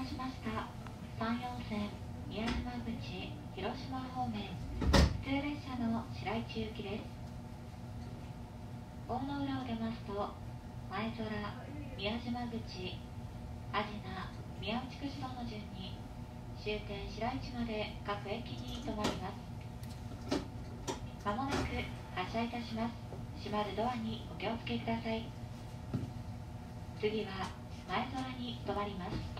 たしました。山陽線宮島口広島方面普通列車の白市行きです。大野浦を出ますと前空宮島口阿品宮内串道の順に終点白市まで各駅に停まります。まもなく発車いたします。閉まるドアにお気をつけください。次は前空に停まります。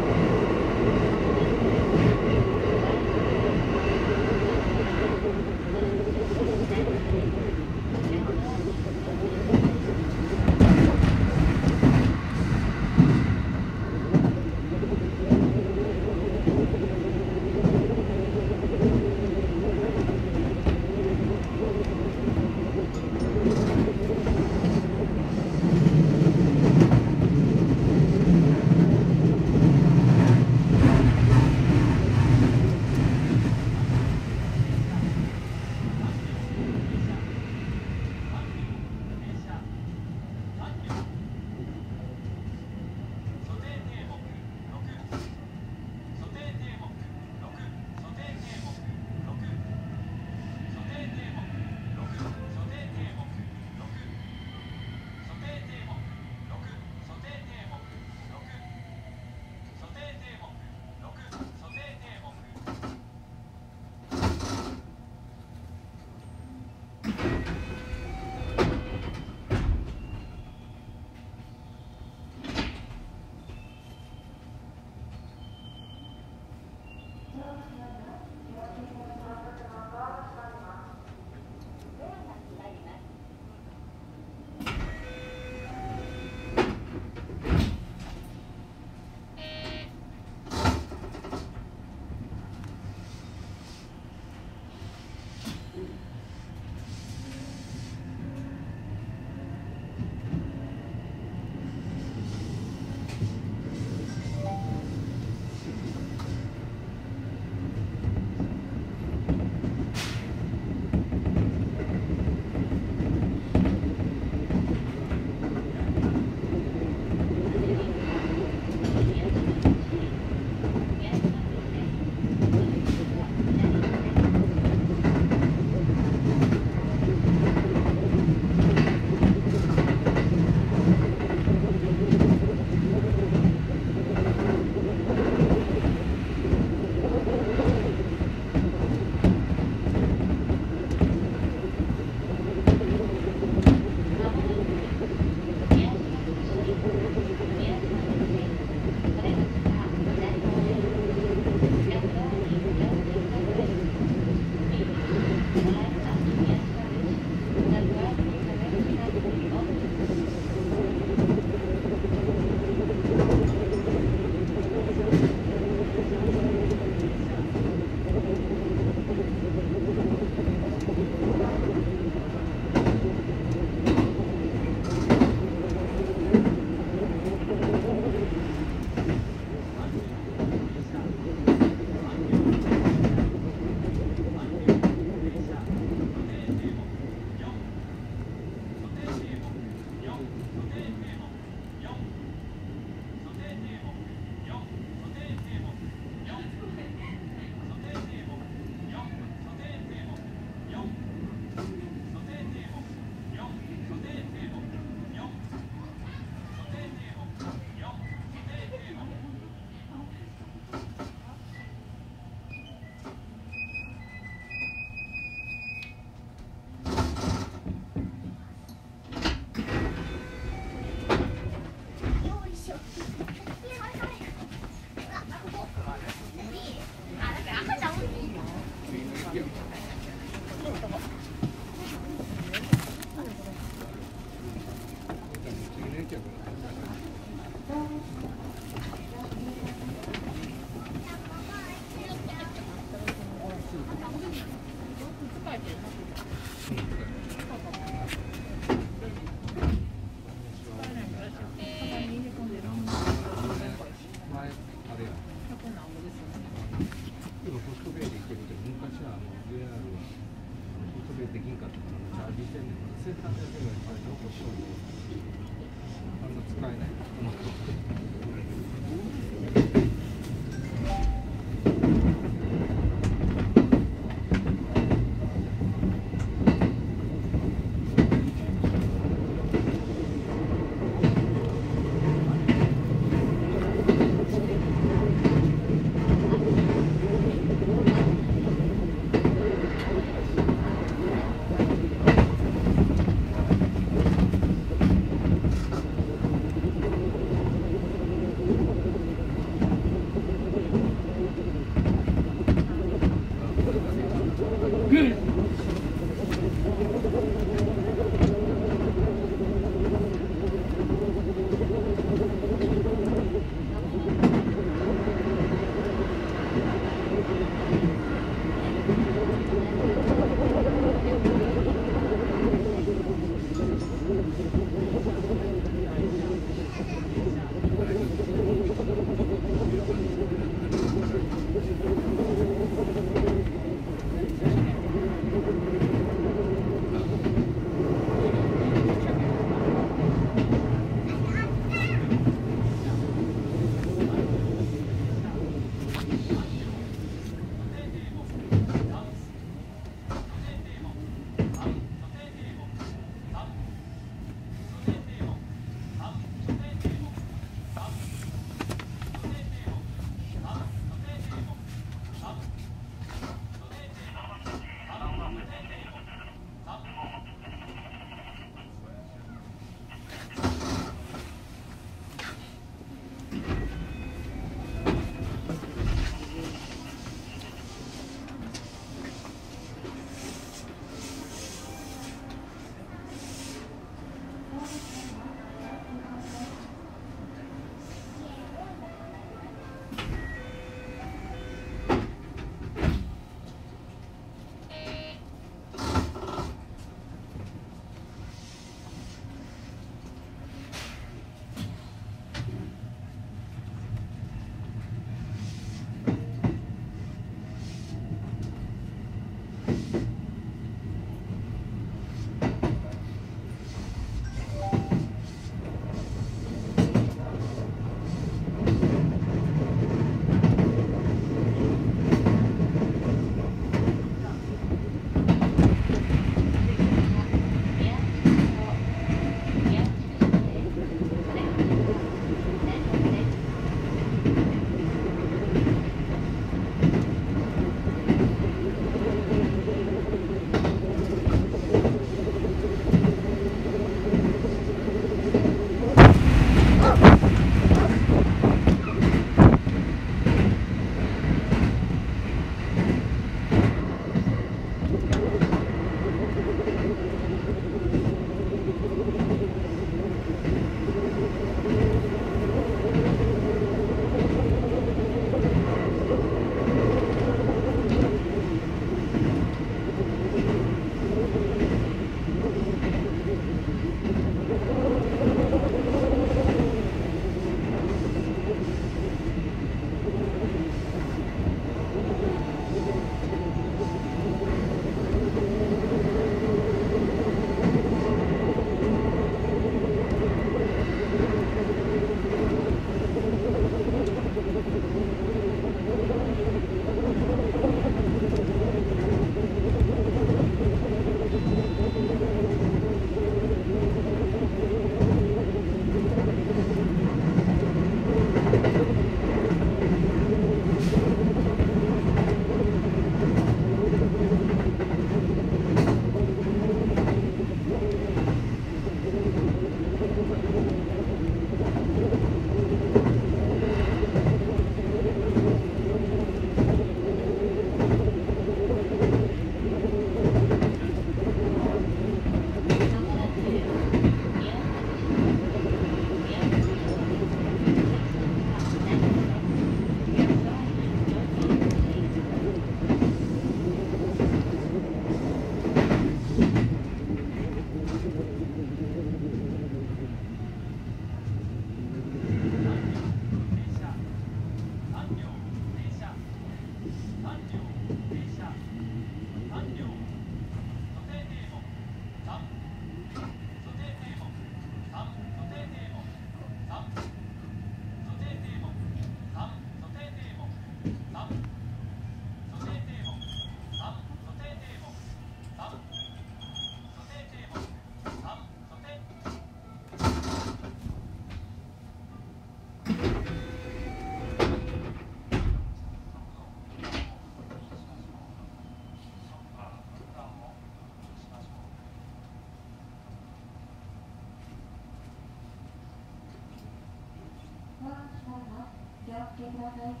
気を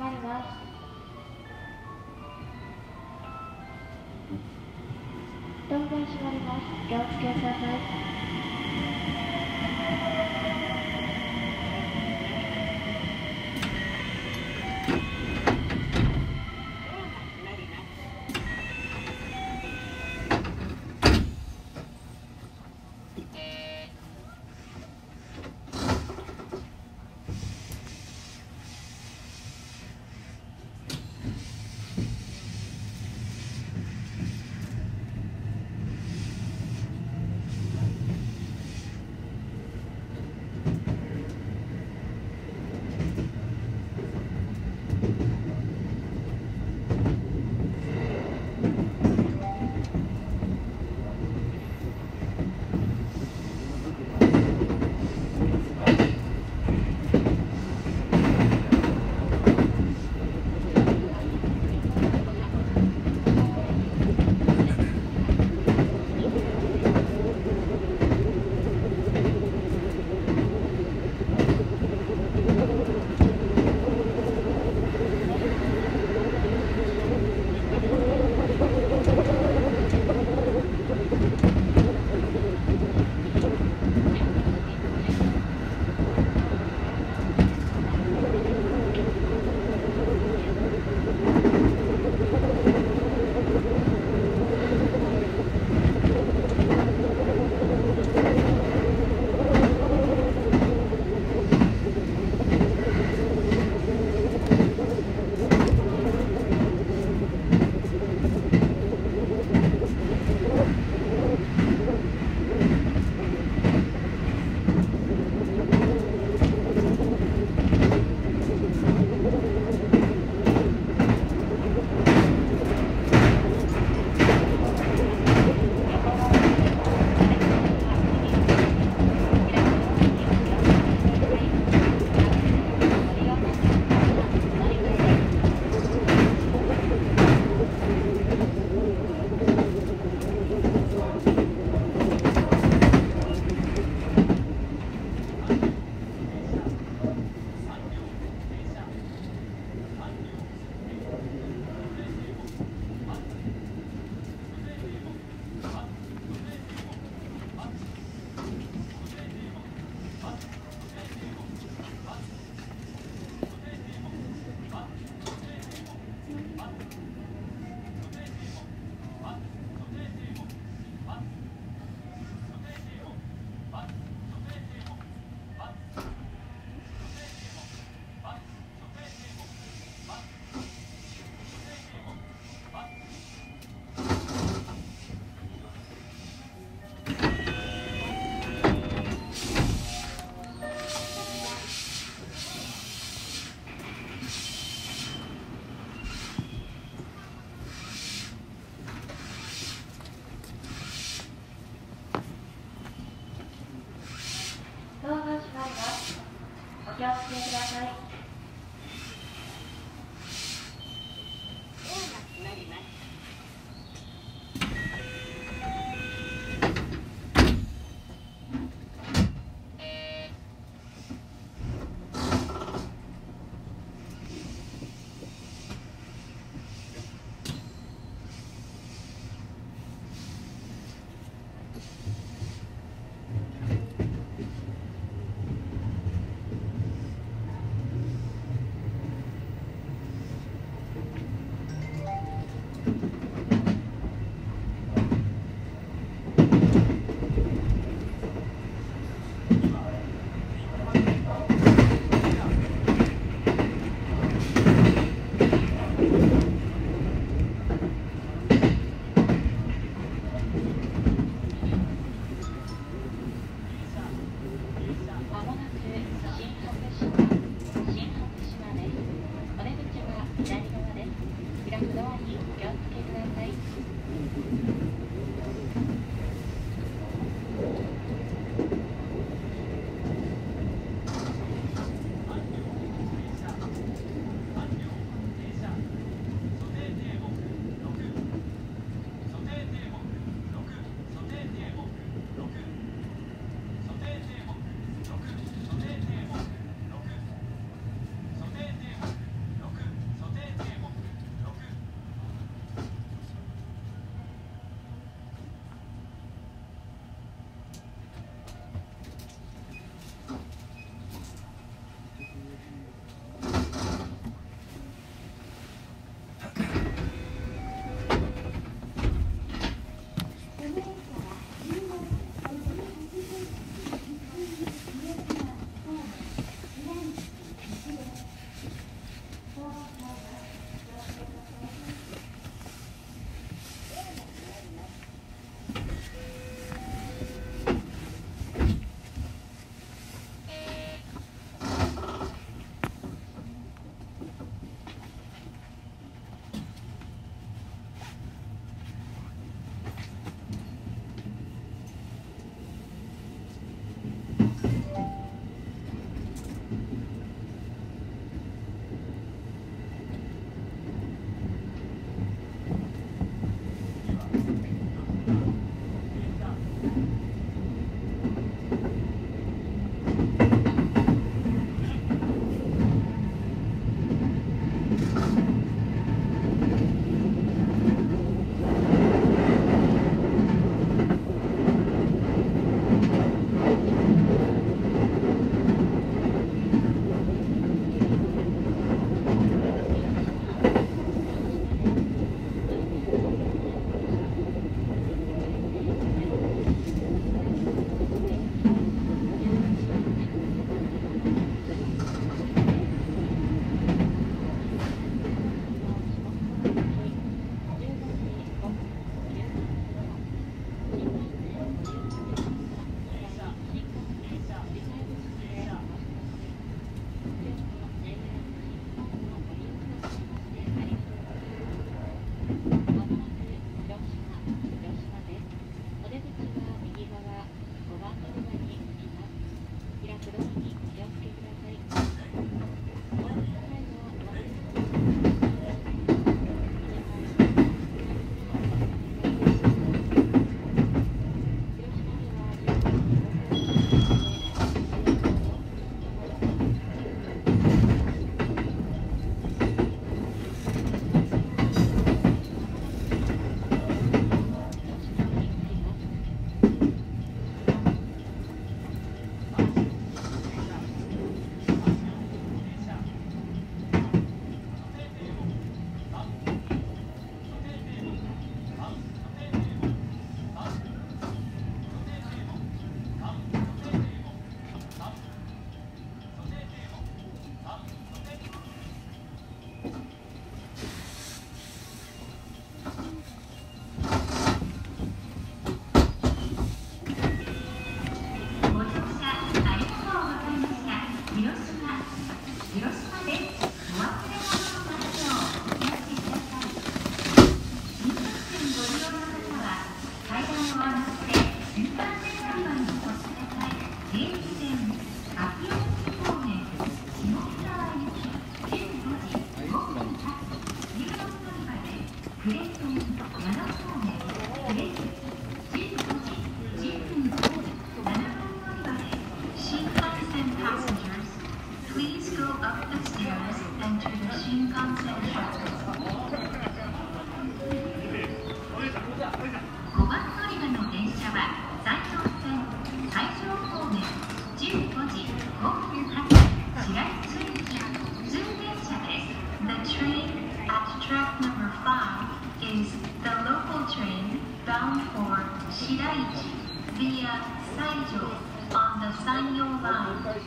まります。閉まります。気をけさい。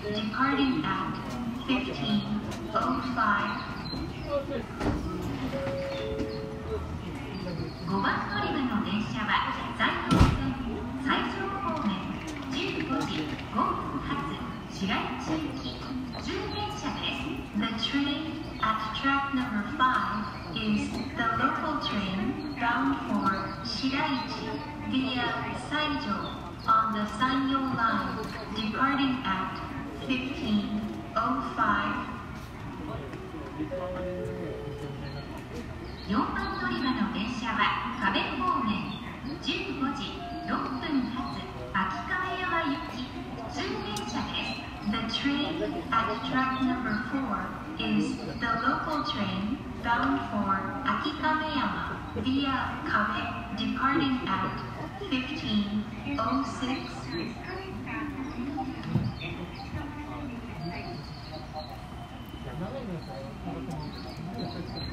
Departing at 1505. 5番乗り場の電車は在東線最上方面15時5分発白市行き10電車です。The train at track number 5 is the local train bound for Shiraichi via Saijo on the Sanyo line departing at 15054番乗り場の電車は、壁方面、15時6分たつ、秋亀山行き、通電車です。The train at track number 4 is the local train bound for 秋亀山 via 壁 departing at 1506 Thank you.